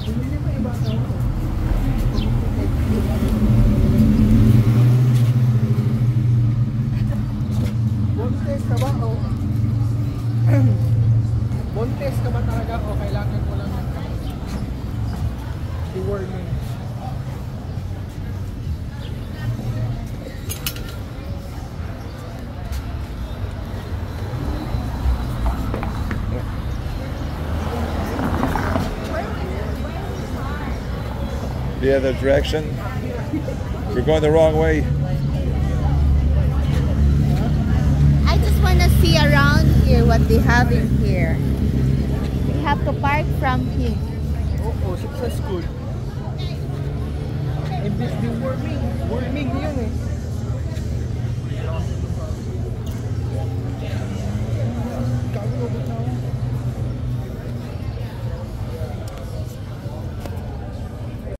Bontes ka ba o Bontes ka ba talaga o kailangan mo lang ng warning The other direction. We're going the wrong way. I just want to see around here what they have in here. We have to park from here. Oo, successful. Imbis deworming. Worming yun eh.